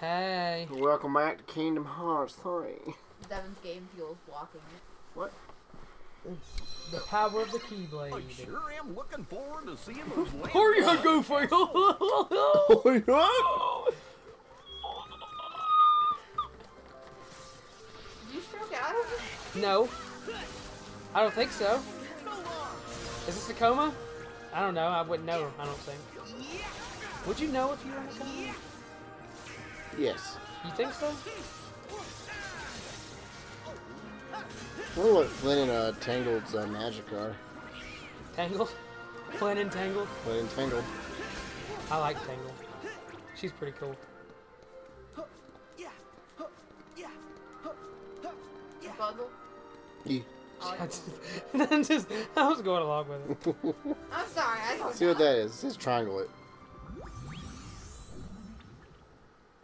Hey. Welcome back to Kingdom Hearts 3. Devin's game fuel's blocking it. What? The power of the Keyblade. I sure am looking forward to seeing those lamp Hurry up, lights. Goofy! Did you stroke out? no. I don't think so. Is this a coma? I don't know. I wouldn't know. I don't think. Would you know if you were in a coma? Yes. You think so? I wonder what Flynn and uh, Tangled's uh, magic are. Tangled? Flynn and Tangled? Flynn and Tangled. I like Tangled. She's pretty cool. Puzzle? Yeah. Oh, I just, I just- I was going along with it. I'm sorry, I don't See what that is. It says triangle it.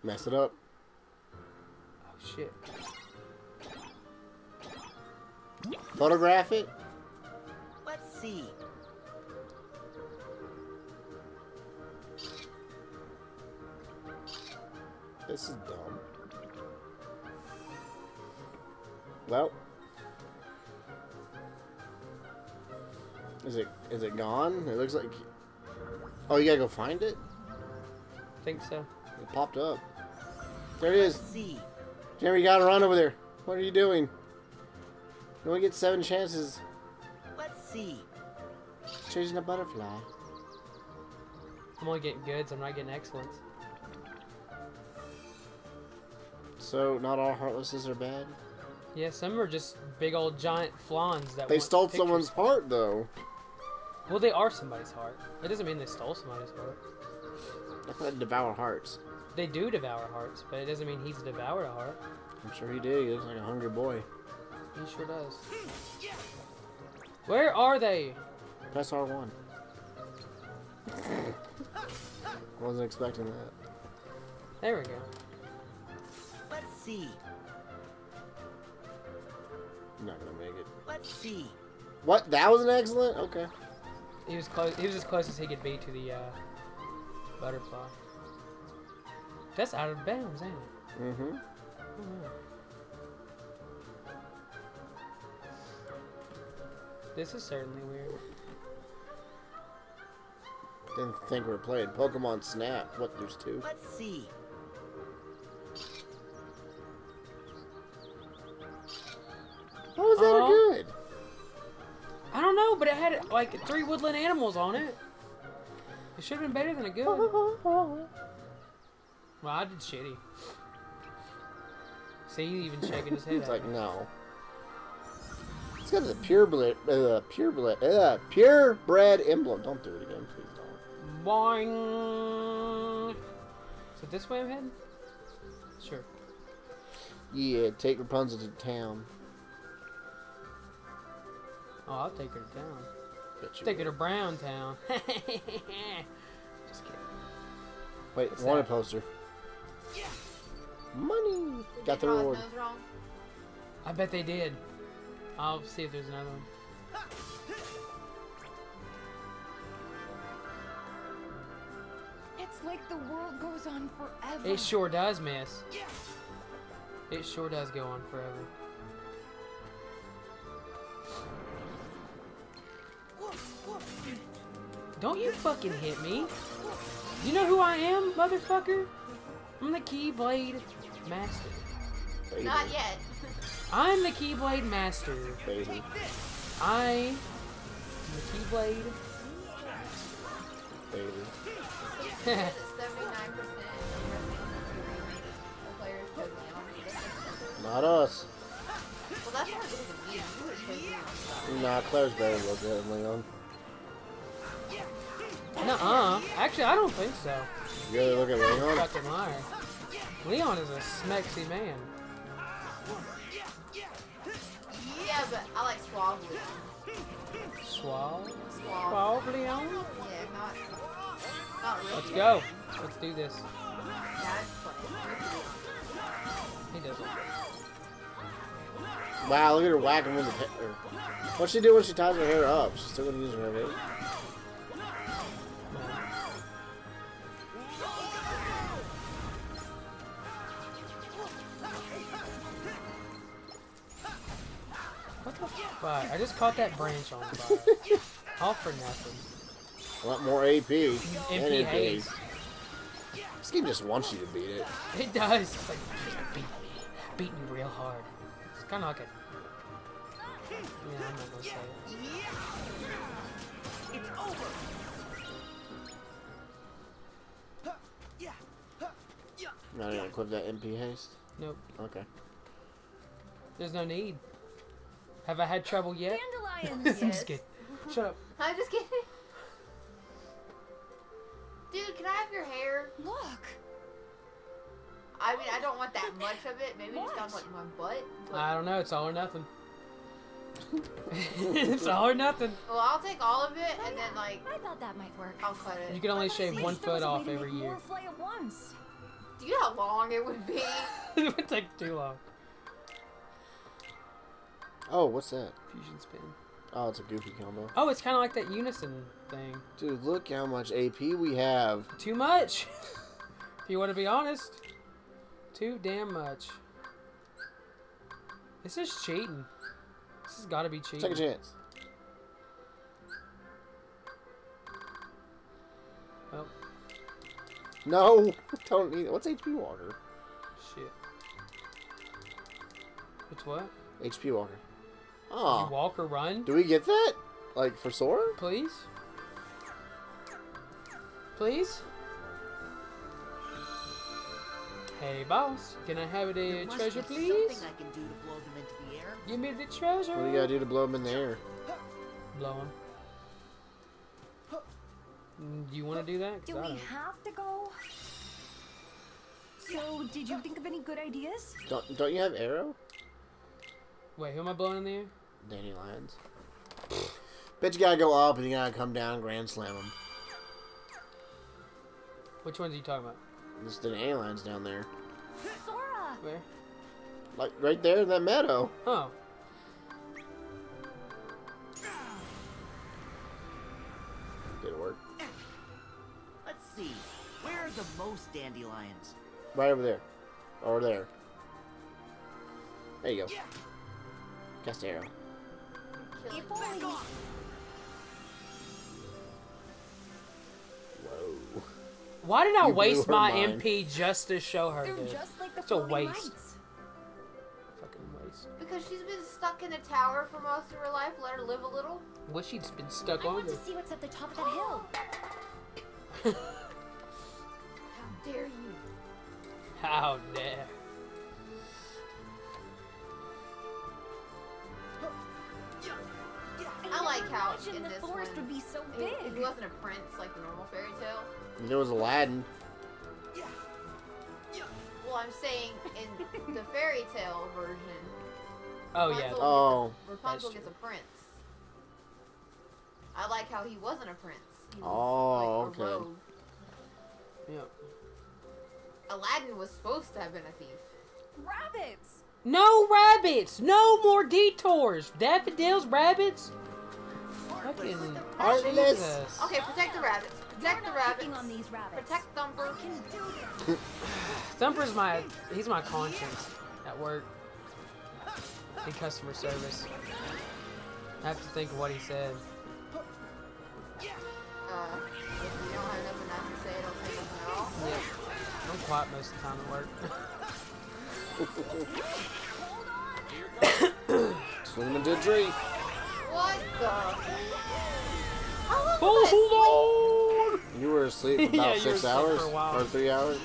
Mess it up. Oh shit. Photograph it. Let's see. This is dumb. Well. Is it is it gone? It looks like Oh, you gotta go find it? Think so. It popped up. There it is. Let's see. Jeremy, you gotta run over there. What are you doing? You only get seven chances. Let's see. Chasing a butterfly. I'm only getting goods. I'm not getting excellence. So not all heartlesses are bad. Yeah, some are just big old giant flans that They want stole pictures. someone's heart though. Well, they are somebody's heart. It doesn't mean they stole somebody's heart. That's why they devour hearts. They do devour hearts, but it doesn't mean he's devoured a heart. I'm sure he did. He looks like a hungry boy. He sure does. Where are they? Press R1. I Wasn't expecting that. There we go. Let's see. I'm not gonna make it. Let's see. What? That was an excellent? Okay. He was close. He was as close as he could be to the uh, butterfly. That's out of bounds, ain't it? Mm-hmm. This is certainly weird. Didn't think we were playing Pokemon Snap. What, there's two? Let's see. How was that Aw. good? I don't know, but it had like three woodland animals on it. It should have been better than a good. Well, I did shitty. See, he even shaking his head. It's at like, me. no. It's got the purebred, uh, purebred, uh, purebred emblem. Don't do it again, please don't. Boing. Is it this way I'm heading? Sure. Yeah, take Rapunzel to town. Oh, I'll take her to town. Take her to Brown Town. Just kidding. Wait, What's wanted that? poster. Money. Got the Draw his reward. nose wrong. I bet they did. I'll see if there's another one. It's like the world goes on forever. It sure does, miss. It sure does go on forever. Don't you fucking hit me. You know who I am, motherfucker? I'm the Keyblade Master. Baby. Not yet. I'm the Keyblade Master. Baby. I am the Keyblade. Baby. 79% of players chose Leon. Not us. Well, that's not because of me. You would have chosen Leon. Nah, Claire's better looking than Leon. Nuh-uh. Actually, I don't think so. You really look at Leon? Fucking liar. Leon is a smexy man. Yeah, but I like Suave Leon. Suave? Suave. Suave Leon? Yeah, not, not real. Let's go. Let's do this. Yeah. He doesn't. Wow, look at her whacking with the hair. What's she do when she ties her hair up? She's still gonna use her hair. Fuck, I just caught that branch on fire. All for nothing. I want more AP. and MP AP. haze. This game just wants you to beat it. It does. It's like, beat me. Beat me real hard. It's kind of like a... Yeah, I'm not gonna say it. It's over. I'm not gonna equip that MP haste. Nope. Okay. There's no need. Have I had trouble yet? Dandelions. I'm just kidding. Shut up. I'm just kidding. Dude, can I have your hair? Look. I mean, I don't want that much of it. Maybe just down like my butt. But, I don't know. It's all or nothing. it's all or nothing. well, I'll take all of it and then like I thought that might work. I'll cut it. You can only shave one foot off every year. more fly at once. Do you know how long it would be? it would take too long. Oh, what's that? Fusion spin. Oh, it's a goofy combo. Oh, it's kind of like that unison thing. Dude, look how much AP we have. Too much. if you want to be honest. Too damn much. This is cheating. This has got to be cheating. Take a chance. Oh, No, don't need it. What's HP Walker? shit. It's what? HP Walker. You Oh, walk or run? do we get that? Like for Sora? Please? Please? Hey, boss. Can I have There the must treasure, be please? Something I can do to blow them into the air. Give me the treasure. What do you gotta do to blow them in the air? Blow him. Mm, Do you want to do that? Do we don't. have to go? So, did you think of any good ideas? Don't don't you have arrow? Wait, who am I blowing in the air? Danny Lions. Bet you gotta go up and you gotta come down, grand slam him. Which ones are you talking about? There's the Danny Lions down there. Sora! Where? Like right there in that meadow. Oh. Did it work? Let's see. Where are the most dandelions? Right over there. Over there. There you go. Cast arrow. Kill If it. only Whoa. Why did I You waste my mind. MP just to show her they're this? just like the It's a waste. lights. Fucking waste. Because she's been stuck in a tower for most of her life. Let her live a little. Wish she's been stuck I on want to see what's at the top of that hill. How dare you? How dare. Imagine in the this forest one, would be so he, big. he wasn't a prince like the normal fairy tale. And there was Aladdin. Yeah. Well, I'm saying in the fairy tale version, Oh yeah. Rapunzel Oh. gets a, oh. Rapunzel gets a prince. I like how he wasn't a prince. Was Oh, like okay. rogue. Yep. Aladdin was supposed to have been a thief. Rabbits! No rabbits! No more detours! Daffodils, rabbits? Fucking Heartless. Okay, protect the rabbits. Protect the rabbits. on these rabbits. Protect Thumper. I can do this. Thumper's my he's my conscience at work. In customer service. I have to think of what he said. Uh, if you don't have nothing nice to say, don't say nothing at all. Yeah. I'm quiet most of the time at work. Swing him into a tree. What the? How long was Hold on! You were asleep for Yeah, about you six hours for a while. or three hours.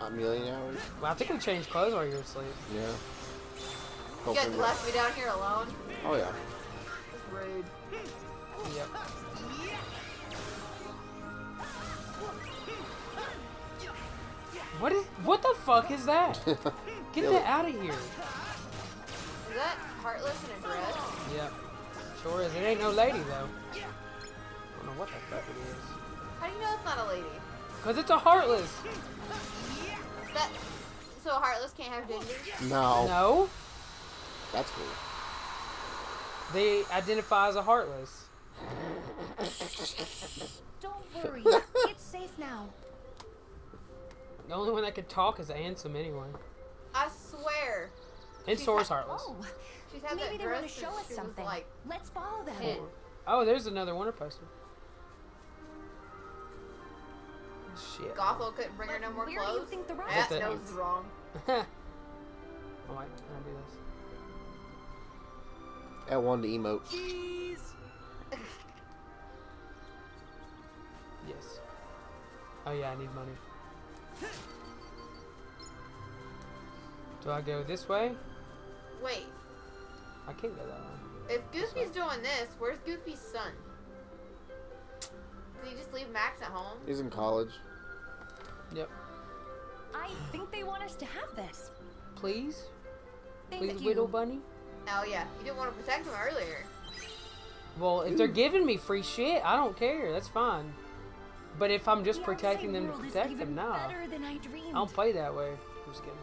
A million hours. Well, I think we changed clothes while you were asleep. Yeah. You guys left me down here alone? Oh yeah. That's rude. Yep. What is what the fuck is that? Get that out of here. Is that Heartless in a dress? Yep. Sure is. It ain't no lady though. I don't know what the fuck it is. How do you know it's not a lady? Cause it's a heartless. That so Heartless can't have gender? No. No. That's cool. They identify as a heartless. Don't worry. it's safe now. The only one that could talk is Ansem anyway. I swear. And She's Sora's Heartless. Oh, She's had maybe that they want to show us something. like Let's follow them. ten. Oh, there's another Wonder poster. Shit. Gothel couldn't bring her no more Where do you think the That rabbit's nose going? is wrong. oh, wait, can I do this? I wanted to emote. Jeez. Yes. Oh yeah, I need money. Do I go this way? Wait, I can't go that way. if Goofy's doing this, where's Goofy's son? Did he just leave Max at home? He's in college. Yep. I think they want us to have this. Please? Thank Please, you. Widow Bunny? Oh yeah, you didn't want to protect him earlier. Well, if they're giving me free shit, I don't care. That's fine. But if I'm just The protecting them to protect them, nah. Than I dreamed. I don't play that way. I'm just kidding.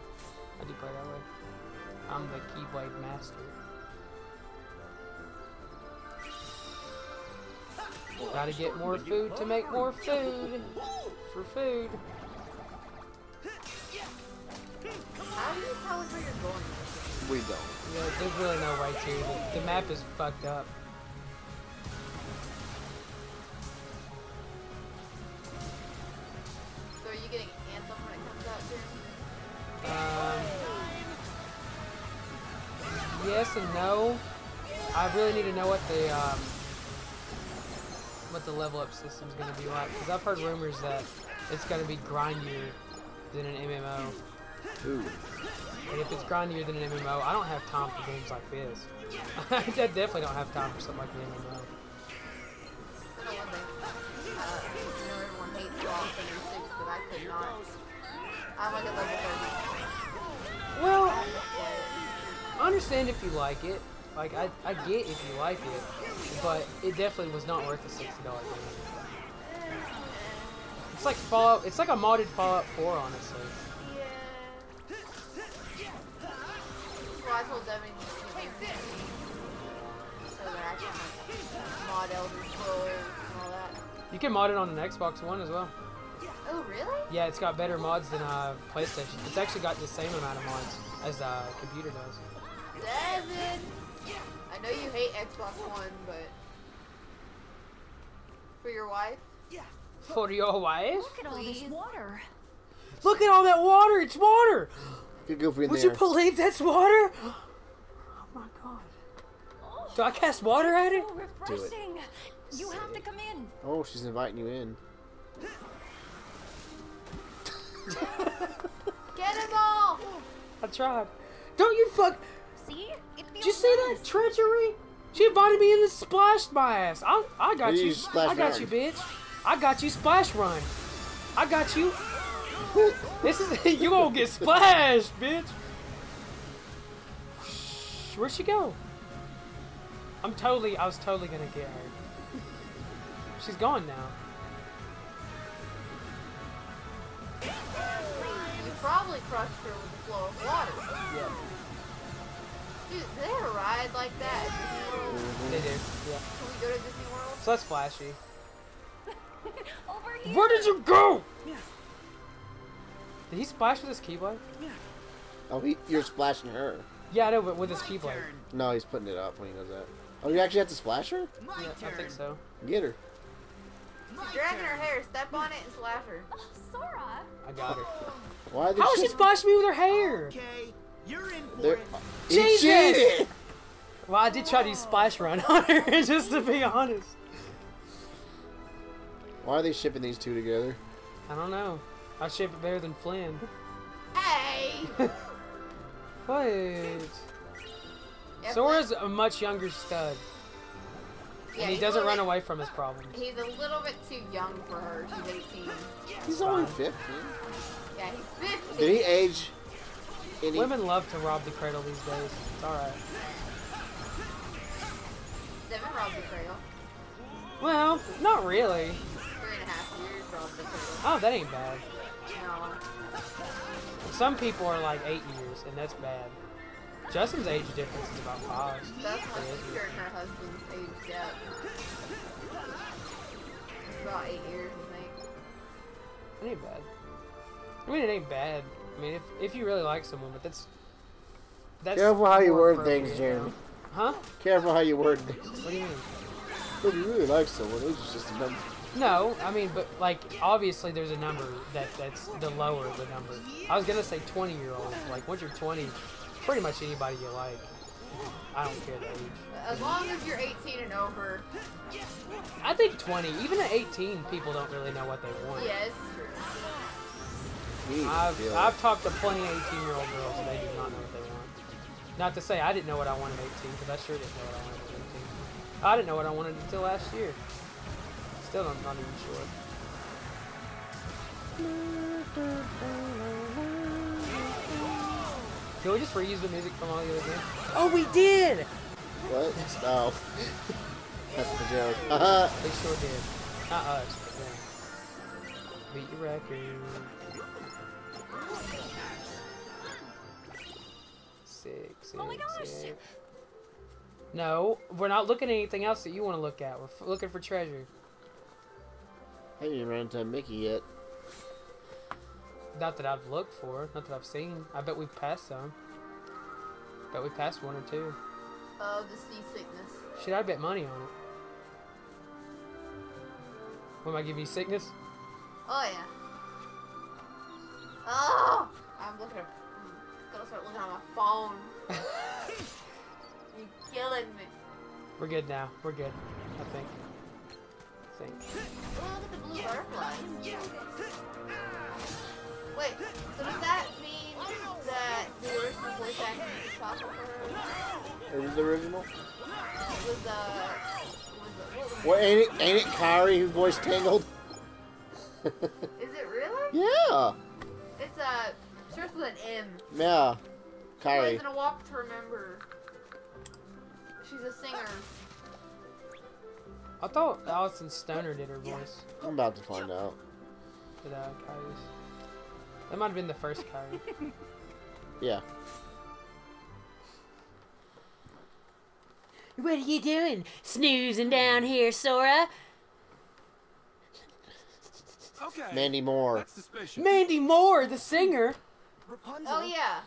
I do play that way. I'm the Keyblade Master. Gotta get more food to make more food. For food. How do you tell where you're going? We don't. Yeah, there's really no way to. The, the map is fucked up. So are you getting Anthem when it comes out soon? Um, yes and no. I really need to know what the um, what the level up system's going to be like because I've heard rumors that it's going to be grindier than an MMO. Ooh. And if it's grindier than an MMO, I don't have time for games like this. I definitely don't have time for something like an MMO. I know one thing. I know everyone hates Fallout 76, but I could not. I'm like a level 30. Well, I have to play it. I understand if you like it. Like I, I get if you like it, but it definitely was not worth a sixty dollar game. It's like Fallout. It's like a modded Fallout 4, honestly. Yeah. So I told Devin to give me so that I can like, mod Elder Scrolls and all that. You can mod it on an Xbox One as well. Oh, really? Yeah, it's got better mods than uh, PlayStation. It's actually got the same amount of mods as uh, computer does. Devin! I know you hate Xbox One, but for your wife, Yeah. For your wife? Look at all this water. Look at all that water! It's water! Good go for in Would there. you believe that's water? Oh my god. Oh, Do I cast water at it? so refreshing. You have to come in. oh, she's inviting you in. get him all! I tried. Don't you fuck. See? It feels Did you see that treachery? She invited me in and splashed my ass. I, I got You you. splash I got run. you, bitch. I got you, splash run. I got you. This is you gonna get splashed, bitch. Where'd she go? I'm totally. I was totally gonna get her. She's gone now. You probably crushed her with the flow of water. Yeah. Dude, do they have a ride like that at Disney World? They do. Yeah. Can we go to Disney World? So that's flashy. Over here. Where did you go? Yeah. Did he splash with his keyblade? Yeah. Oh, he, you're splashing her. Yeah, I know, but with his keyblade. No, he's putting it up when he does that. Oh, you actually have to splash her? My Yeah, turn. I think so. Get her. She's dragging her hair. Step on it and slash her. Oh, Sora. I got her. Why did How is she splashing me with her hair? Okay, you're in for There, it. he Jesus! cheated! Well, I did try to use splash run on her, just to be honest. Why are they shipping these two together? I don't know. I ship it better than Flynn. Hey! What? If Sora's a much younger stud, Yeah, and he doesn't run bit- away from his problems. He's a little bit too young for her. She's 18. He's only 15. Yeah, he's 15. Did he age? Any? Women love to rob the cradle these days. It's alright. Devin robbed the cradle. Well, not really. Three and a half years robbed the cradle. Oh, that ain't bad. No. Some people are like eight years, and that's bad. Justin's age difference is about five. That's my It is. sister and her husband's age gap. It's about eight years, I think. It ain't bad. I mean, it ain't bad. I mean, if if you really like someone, but that's That's Careful how you word things, Jeremy. though. Huh? Careful how you word things. What do you mean? If you really like someone, it's just a number. No, I mean, but like obviously there's a number that that's the lower the number. I was gonna say 20 year old. Like once you're 20, pretty much anybody you like. I don't care the age. As long as you're 18 and over, I think 20. Even at 18, people don't really know what they want. yeah, it's true. Me, I've. I've talked to plenty of 18 year old girls and they do not know what they want. Not to say I didn't know what I wanted at 18 because I sure didn't know what I wanted at 18. I didn't know what I wanted until last year. Still I'm not even sure. Can we just reuse the music from all the other games? Oh, we did! What? No. That's the joke. Uh-huh. They sure did. Not us, but them. Beat your record. Six, Oh my six, gosh. six. No, we're not looking at anything else that you want to look at. We're f- looking for treasure. I haven't even run into Mickey yet. Not that I've looked for, not that I've seen. I bet we've passed some. Bet we passed one or two. Oh, the seasickness. Should I bet money on it? What am I giving you sickness? Oh yeah. Oh, gonna start looking at my phone. you killing me. We're good now. We're good. I think. I think. Oh, look at the blue butterfly. Wait, so does that mean that the original voice actor is chocolate for Is it the original? was uh was uh, what was What ain't it? Ain't it Kairi who voiced Tangled? Is it really? yeah. It's uh starts with an M. Yeah. Plays Kairi. in a walk to remember. She's a singer. I thought Alyson Stoner did her voice. I'm about to find out. Did uh, Kairi's. That might have been the first Kyrie. Yeah. What are you doing? Snoozing down here, Sora? Okay. Mandy Moore. That's suspicious. Mandy Moore, the singer. Rapunzel. Oh yeah.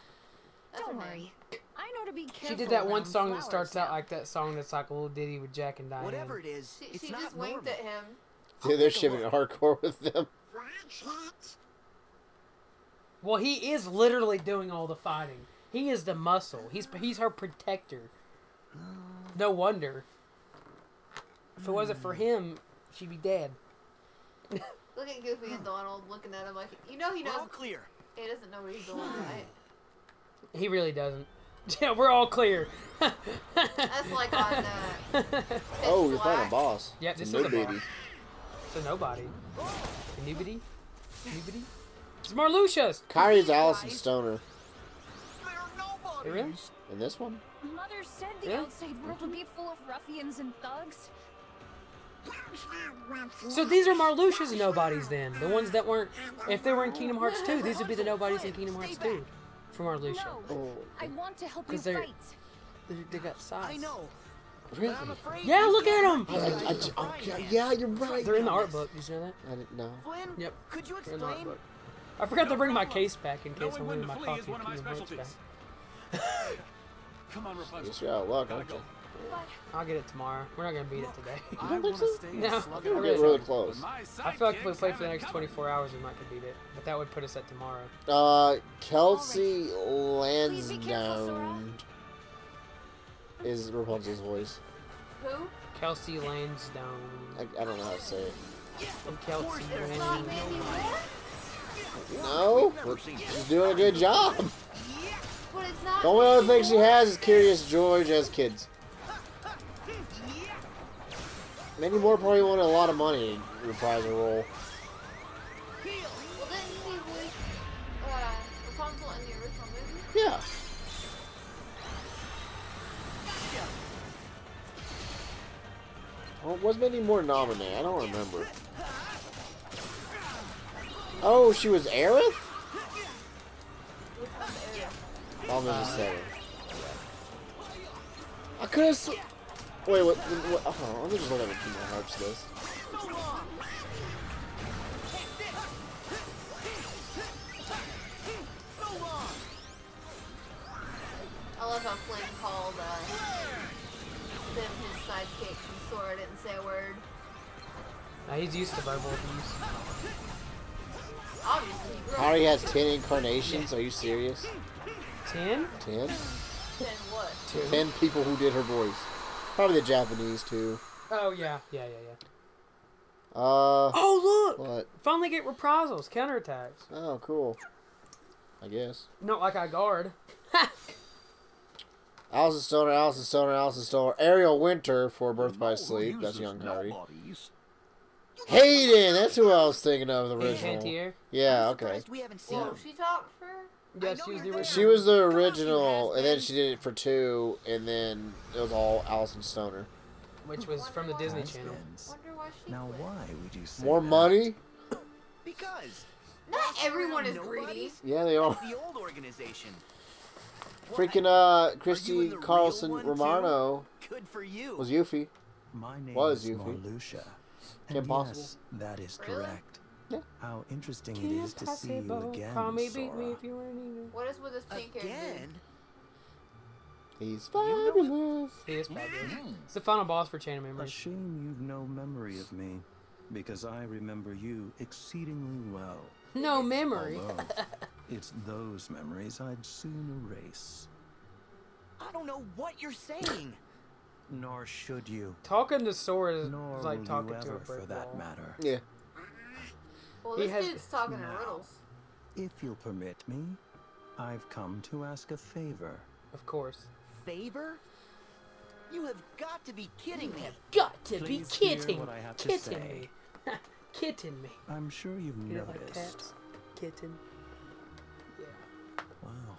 That's Don't her name. worry. I know to be careful. She did that one around song that flowers starts out like that song that's like a little ditty with Jack and Diane. Whatever it is, She, it's she not just normal. winked at him. Dude, they're shipping it hardcore with them. Well, he is literally doing all the fighting. He is the muscle. He's he's her protector. No wonder. If it wasn't for him, she'd be dead. Look at Goofy and Donald looking at him like you know he We're knows all clear. He doesn't know where he's going, right? He really doesn't. Yeah, we're all clear. That's like on uh, Oh, you're fighting a boss. Yeah, It's this a is a nobody. boss. So nobody. A nobody? Nobody? It's Marluxia's! Kairi's Alyson Stoner. They're nobody. Hey, really? In this one? Mother said the Yeah. outside world would be full of ruffians and thugs. So these are Marluxia's nobodies then. The ones that weren't. If they were in Kingdom Hearts 2, these would be the nobodies in Kingdom Hearts 2. For Marluxia. No, Oh, I want to help you 'Cause they're- fight. They, they got size. I know. really? But I'm afraid Yeah, look at guys- 'em! I, I, I, these guys are yeah, you're right. They're in the art book. Did you know that? I didn't know. Flynn, Yep. could you They're in the art explain? book. I forgot to bring my case back in case I Knowing when wanted my flee is one of of my Kingdom Hearts back. specialties. Come on, Rapunzel. Guess You're out of luck, aren't you? Go. I'll get it tomorrow. We're not gonna beat it today. I don't think so? No. and I slug think it we're out. Get really really close. I feel like if we play for the next 24 hours, we might could beat it. But that would put us at tomorrow. Uh, Kelsey Please be careful, Sora. Lansdowne is Rapunzel's voice. Who? Kelsey Lansdowne. I, I don't know how to say it. Kelsey It's not Mandy Lansdowne. No, never but seen she's doing a good job. But it's not. The only other thing she has is Curious George as kids. Mandy more probably wanted a lot of money role. Uh, in the movie? Yeah. Oh, was Mandy Moore nominated? I don't remember. Oh, she was Aerith? Seven. I could have. Sw- Wait, what, what? Oh, let me just look at the Kingdom Hearts list. I love how Flynn called uh, them his sidekicks and Sora didn't say a word. Now he's used to verbal abuse. Obviously, he grew Kairi has 10 incarnations. Are you serious? Ten? 10? Then what? Two. 10 people who did her voice. Probably the Japanese too. Oh yeah, yeah, yeah, yeah. Uh, Oh look! what? Finally get reprisals, counterattacks. Oh, cool. I guess. Not like I guard. Alyson Stoner, Alyson Stoner, Alyson Stoner. Ariel Winter for Birth by No, Sleep. That's young Kairi. nobodies? Hayden! That's who I was thinking of, the original. Yeah, okay. We haven't seen Whoa, she talked for. Yeah, she was the original. She was the Of course she original, has and then she did it for two, and then it was all Alyson Stoner. which was from the Disney Channel. why she Now, quit. why would you say More that? money? Because Not everyone is greedy. Yeah, they are. That's the old organization. Freaking uh, Are Christy in the real Carlson? Romano Good for you. was Yuffie. My name Was is Yuffie. Marluxia. Kim And Possible? yes, that is correct. Yeah. How interesting it Can't is to see you possible again, Call me, beat me Sora. if you weren't even. What is with this pink hair dude? Again? He's know it. fabulous. He is fabulous. Mm. It's the final boss for Chain of A Memories. shame you've no memory of me, because I remember you exceedingly well. No memory. Although, it's those memories I'd soon erase. I don't know what you're saying. Nor should you. Talking to Sora is Nor like talking to a brick for that wall. matter. Yeah. Well, He this has- dude's talking in Now. riddles. If you'll permit me, I've come to ask a favor. Of course. Favor? You have got to be kidding me. Got to be Please hear kidding. what I have to Kitten say. me. Kitten me. I'm sure you've You know, like noticed. cats. Kitten. Yeah. Wow.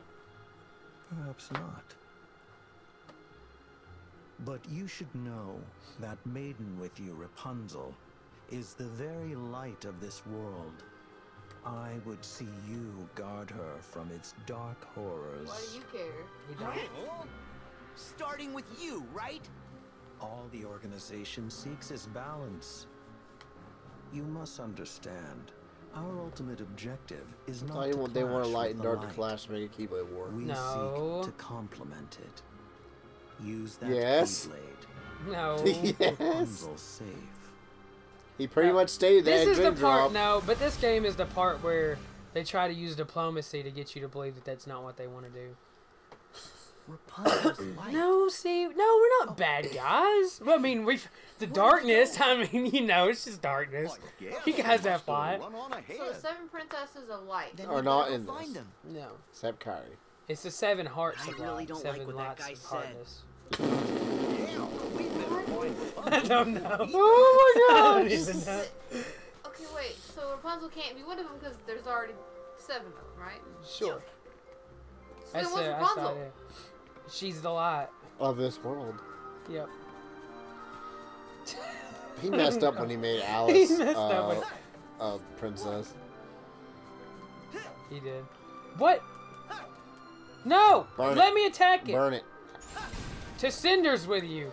Perhaps not. But you should know that maiden with you, Rapunzel, is the very light of this world. I would see you guard her from its dark horrors. Why do you care? We don't. Starting with you, right? All the organization seeks is balance. You must understand, our ultimate objective is I not thought to you want- they want clash light with and the dark to light. clash to make a Keyblade War. We No. seek to complement it. Use that Yes. Keyblade No. yes. Rapunzel safe. He pretty No. much stayed there. This is the part. Drop. No, but this game is the part where they try to use diplomacy to get you to believe that that's not what they want to do. No, see, No, we're not bad oh. guys. Well, I mean, we the darkness. I mean, you know, it's just darkness. You guys have fought. So the seven princesses of light. Then Are not in find this. them. No, Except Kairi. it's the seven hearts I of really light. don't like seven what that guy said. hardness. we better find I don't know. Oh I my don't gosh! Okay, wait. So Rapunzel can't be one of them because there's already seven of them, right? Sure. So then what's it. Rapunzel? it. She's the lot Of this world. Yep. He messed up when he made Alice messed uh, up when- a princess. He did. What? No! Burn Let it. me attack it. Burn it. To cinders with you.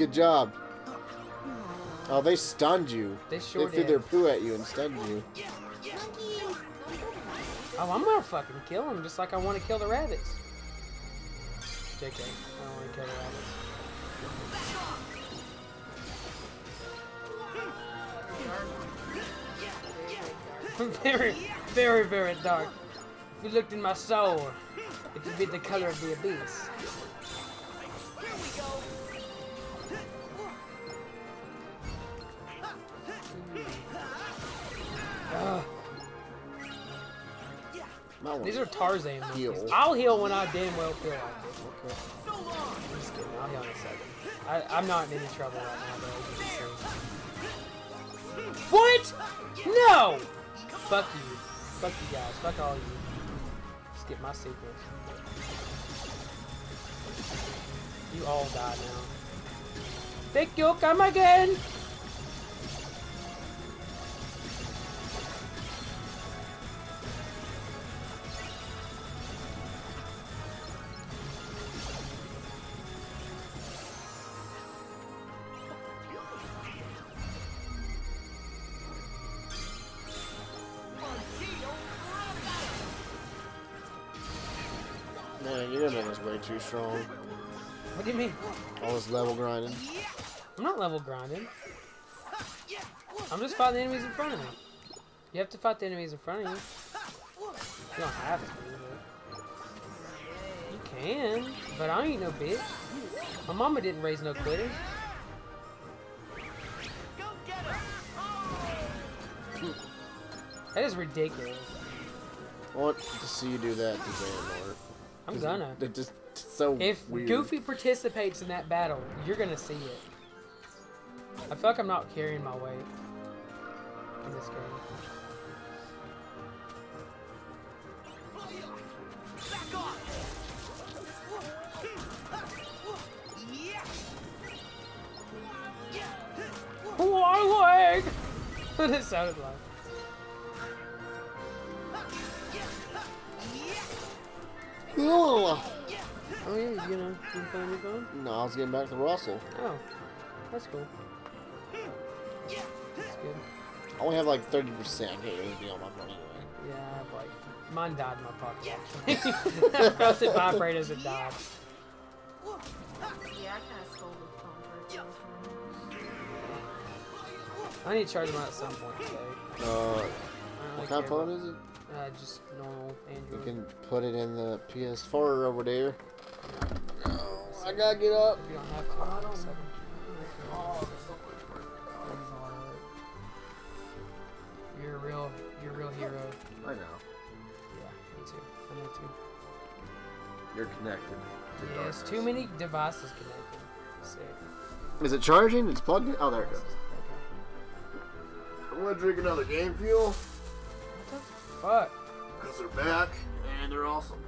Good job. Oh, they stunned you. They They threw did. their poo at you and stunned you. Oh, I'm gonna fucking kill him just like I want to kill the rabbits. JK, I don't want to kill the rabbits. very, very, very dark. If you looked in my soul, it would be the color of the abyss. These are Tarzan. Heal. I'll heal when I damn well feel like it. Okay. So long. I'm just kidding. I'll heal in a second. I, I'm not in any trouble right now, though. as you can see. What? No! Fuck you. Fuck you guys. Fuck all you. Skip my secrets. You all die now. Thank you, come again! Strong. What do you mean? All this level grinding. I'm not level grinding. I'm just fighting the enemies in front of me. You have to fight the enemies in front of you. You don't have to. You can, but I ain't no bitch. My mama didn't raise no quitters. Go get him! That is ridiculous. I want to see you do that to Xehanort. I'm gonna. It just so If weird. Goofy participates in that battle, you're gonna see it. I feel like I'm not carrying my weight in this game. Back off! Why leg? What it sounded like. Ugh. Oh yeah, you know, you playing your phone? No, I was getting back to Russell. Oh, that's cool. That's good. I only have like 30%. I can't really be on my phone anyway. Yeah, I have like mine died in my pocket actually. I felt it vibrate as it died. Yeah, I kind of stole the phone for. I need to charge mine at some point today. Uh, I don't really what kind of phone is it? Uh, just normal Android. You can put it in the PS4 over there. Oh, I gotta get up. You don't have to. I don't. You're a real, you're a real hero. I know. Yeah, me too. I know too. You're connected to Yeah, there's too many devices connected. Sick. Is it charging? It's plugged in? Oh, there it goes. Okay. I'm gonna drink another game fuel What the fuck? because they're back and they're awesome.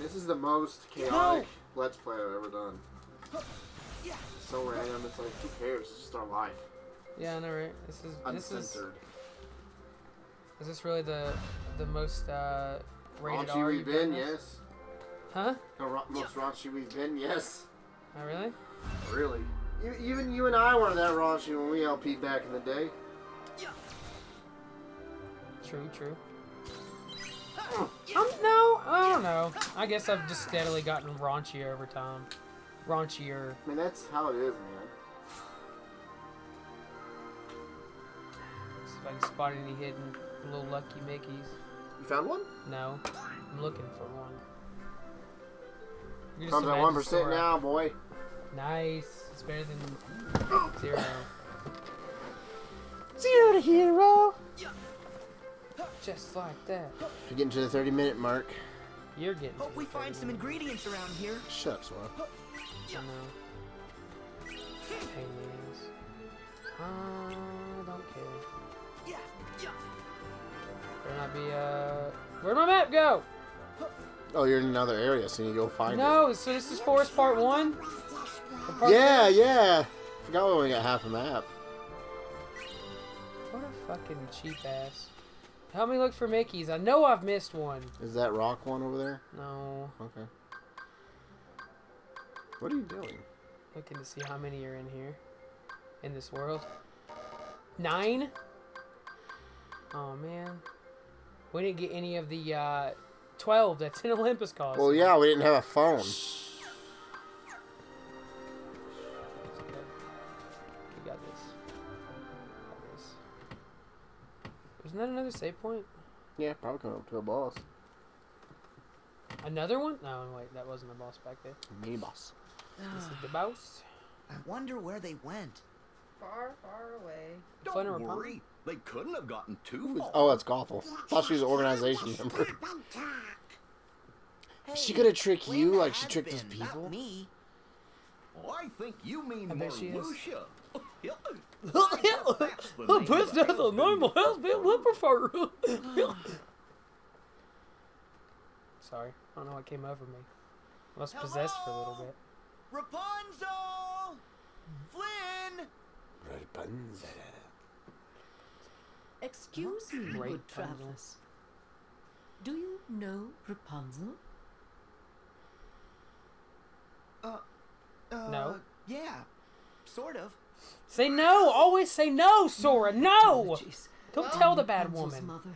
This is the most chaotic Let's Play I've ever done. So random, it's like, who cares? It's just our life. Yeah, I know, right? This is this is Uncensored. is this really the the most uh, rated Raunchy R we've been, yes. Huh? The ra- most raunchy we've been, yes. Oh really? Really. Even you and I weren't that raunchy when we LP back in the day. Yeah. True, true. Um, no, I don't know. I guess I've just steadily gotten raunchier over time. Raunchier. I mean, that's how it is, man. Let's See if I can spot any hidden little lucky Mickeys. You found one? No, I'm looking for one. You just Comes at 1% Sora- now, boy. Nice. It's better than zero. Zero to hero. Just like that. You're getting to the 30 minute mark. You're getting. Hope to we find 30 some ingredients around here. Shut up, Sora. I know. Pain in the ass. I don't care. Yeah, yeah. Better not be, uh... Where'd my map go? Oh, you're in another area, so you go find No, so this is Forest Part 1? Part. Yeah, two? yeah. Forgot we only got half a map. What a fucking cheap ass. Help me look for Mickey's. I know I've missed one. Is that rock one over there? No. Okay. What are you doing? Looking to see how many are in here. In this world. Nine? Oh, man. We didn't get any of the, uh... 12 that's in Olympus Cause. Well, yeah, we didn't have a phone. It's Wasn't that another save point? Yeah, probably coming up to a boss. Another one? No, wait, that wasn't the boss back there. Mini boss. This is the boss. I wonder where they went. Far, far away. Don't or worry, they couldn't have gotten too oh, far. Oh, that's Gothel. Thought she was an organization member. She gonna trick you like she tricked those been, not people? me. Oh, I think you mean I bet she is. Marluxia. Yeah. Best death of normal has been Whipperfur. Sorry, I don't know what came over me. I was possessed for a little bit. Rapunzel! Flynn! Rapunzel. Excuse me, Great good puzzle. travelers. Do you know Rapunzel? Uh, No. Yeah, sort of. Say no! Always say no, Sora! Oh, no! Apologies. Don't Well, tell the bad Rapunzel's woman. Mother.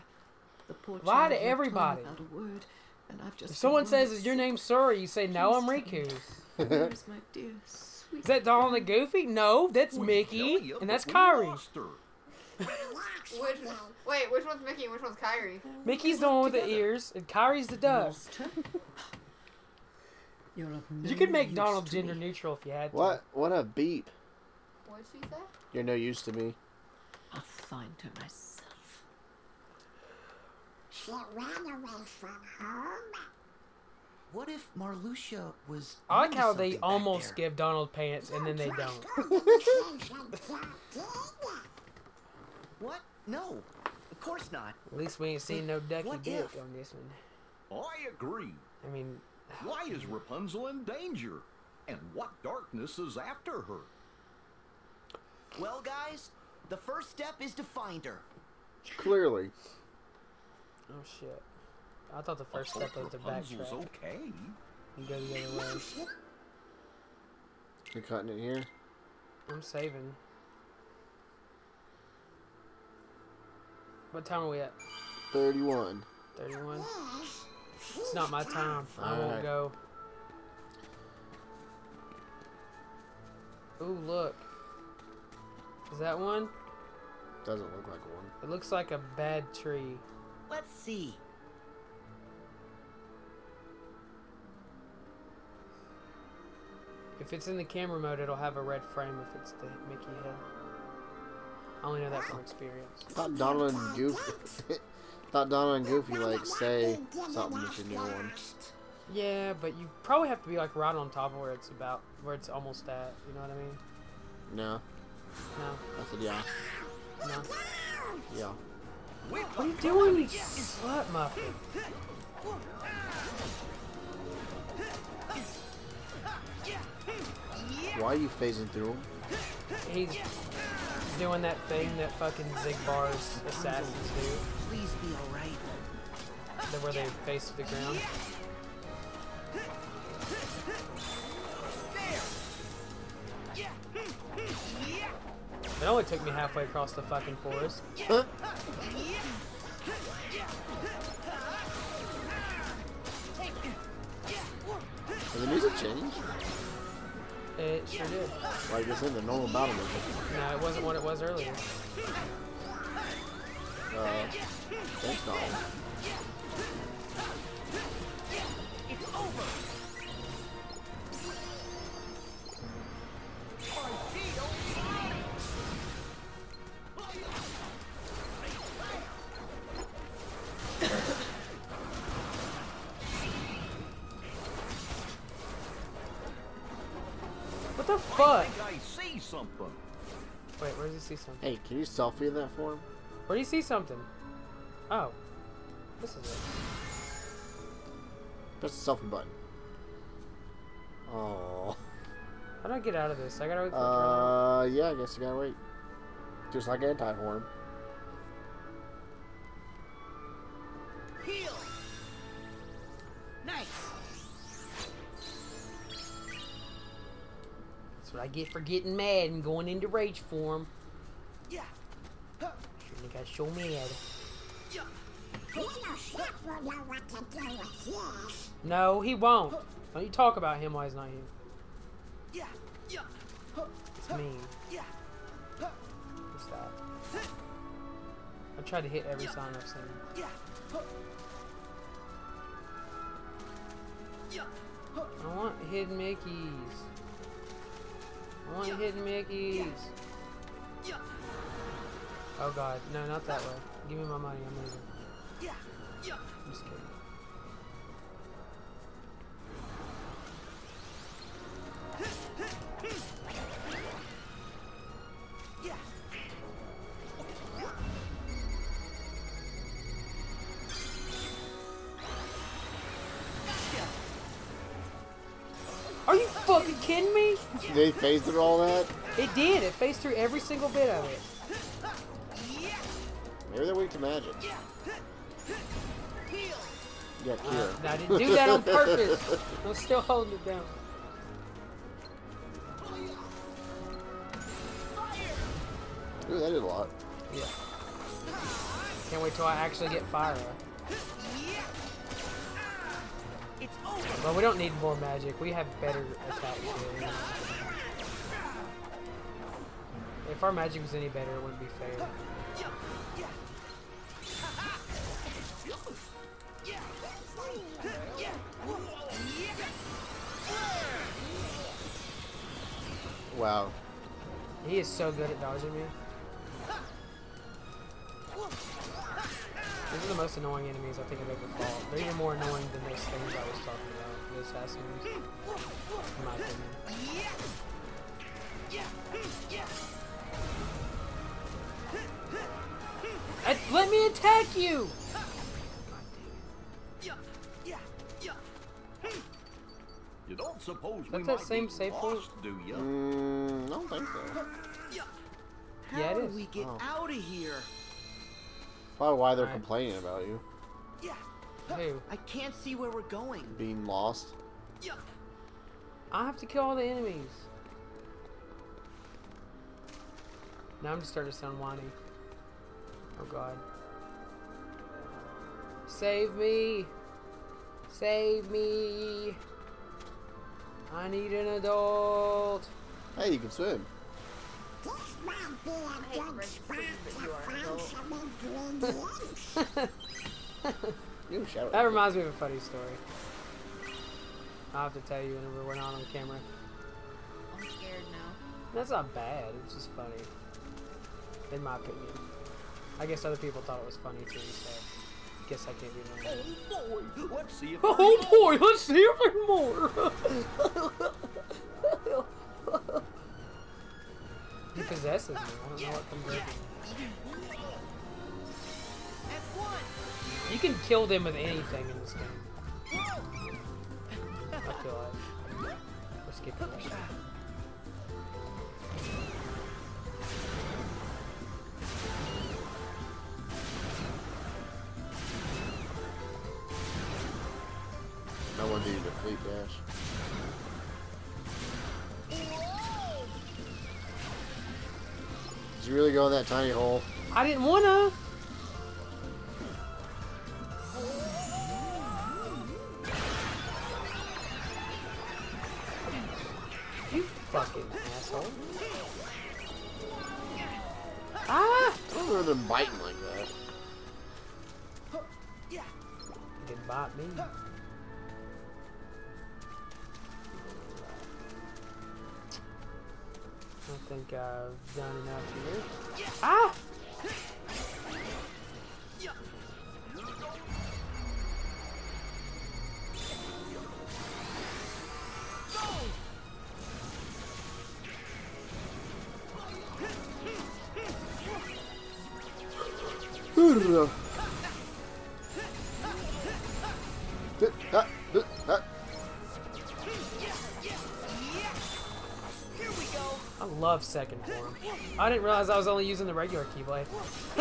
The poor Lie child to everybody. Without a word. And I've just If someone says, "Is your name Sora?" You say, "No, I'm Riku." Where's my dear sweet Is that Donald and Goofy? No, that's We Mickey, tell and that's we Kairi. lost her. Which wait, which one's Mickey and which one's Kairi? Mickey's the one with the ears, and Kairi's the duck. You're of You could make Donald gender me. neutral if you had to. What? What a beep. What did she say? You're no use to me. I'll find her myself. She ran away from home. What if Marluxia was. I like how they almost there? give Donald pants and then they don't. What? No, of course not. At least we ain't seen no ducky What dick if? on this one. I agree. I mean, Why is Rapunzel in danger? And what darkness is after her? Well, guys, the first step is to find her. Clearly. oh shit. I thought the first step was to Rapunzel's backtrack okay. and go the other way. You're cutting it here. I'm saving. What time are we at? 31. 31? It's not my time. I won't Alright. go. Ooh, look. Is that one? Doesn't look like one. It looks like a bad tree. Let's see. If it's in the camera mode, it'll have a red frame if it's the Mickey head. I only know that from experience. Thought Donald and Goofy. thought Donald and Goofy like say something with your new one. Yeah, but you probably have to be like right on top of where it's about, where it's almost at. You know what I mean? No. No, I said yeah. no. Yeah. What are you doing, you slut muffin? Why are you phasing through him? He's doing that thing that fucking Xigbar's assassins do, Please be alright. where they face to the ground. It only took me halfway across the fucking forest. Huh? Has the music changed? It sure did. Like this in the normal battle music. No, it wasn't what it was earlier. Uh, thanks, Donald. Wait, where does he see something? Hey, can you selfie in that form? Where do you see something? Oh. This is it. Press the selfie button. Oh. How do I get out of this? I gotta wait for it to turn on. Uh, yeah, I guess you gotta wait. Just like anti-form. I get for getting mad and going into rage form. Yeah. Shouldn't have got so mad. No, he won't. Don't you talk about him while he's not here. Yeah. Yeah. It's mean. That? I tried to hit every sign I've seen. I want hidden Mickeys. Want hidden Mickeys. Oh god, no, not that way. Give me my money, I'm leaving. I'm just kidding. Are you fucking kidding me? They phased through all that? It did. It phased through every single bit of it. Maybe they're weak to magic. Yeah, Kira. Uh, I didn't do that on purpose. I'm still holding it down. Ooh, that did a lot. Yeah. Can't wait till I actually get fire. But we don't need more magic. We have better attack here. If our magic was any better, it wouldn't be fair. Wow. He is so good at dodging me. These are the most annoying enemies I think I've ever fought. They're even more annoying than those things I was talking about, the assassins. In my opinion. I, let me attack you! You don't suppose we That's that might same be save lost, point? do you? Mm, I don't think so. How Yeah, it do we get Oh. out of here? Probably why they're Alright. complaining about you Who? I can't see where we're going. being lost. I have to kill all the enemies. Now I'm just starting to sound whiny. Oh god. Save me! Save me! I need an adult! Hey, you can swim. This might be a good spot to you are an find some ingredients. You can shower. That reminds me of a funny story. I'll have to tell you whenever we're not on camera. I'm scared now. That's not bad, it's just funny. In my opinion. I guess other people thought it was funny too, so I guess I can't be mad. Oh boy, let's see if Oh boy, let's see if there's more! possesses me. I don't know what comes over. You can kill them with anything in this game. I feel like. Let's skip Go in that tiny hole? I didn't wanna! I love second form. I didn't realize I was only using the regular keyblade.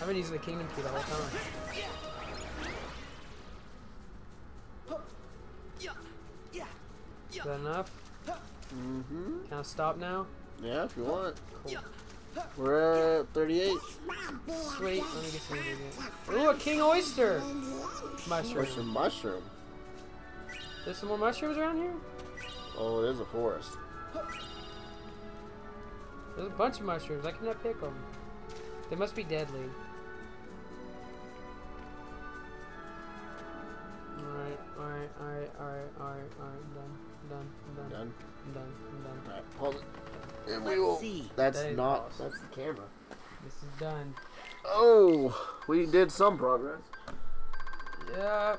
I've been using the kingdom key the whole time. Is that enough? Mm-hmm. Can I stop now? Yeah, if you want. Cool. We're at 38. Sweet. Let me get some ingredients. Ooh, a king oyster! Mushroom. Where's some mushroom? There's some more mushrooms around here? Oh, it is a forest. There's a bunch of mushrooms. I cannot pick them. They must be deadly. Alright, alright, alright, alright, alright, alright. Done. Done. Done. Done. I'm done. I'm done. Alright, hold it. And we Let's will. see. That's That is not. boss. That's the camera. This is done. Oh, we did some progress. Yeah.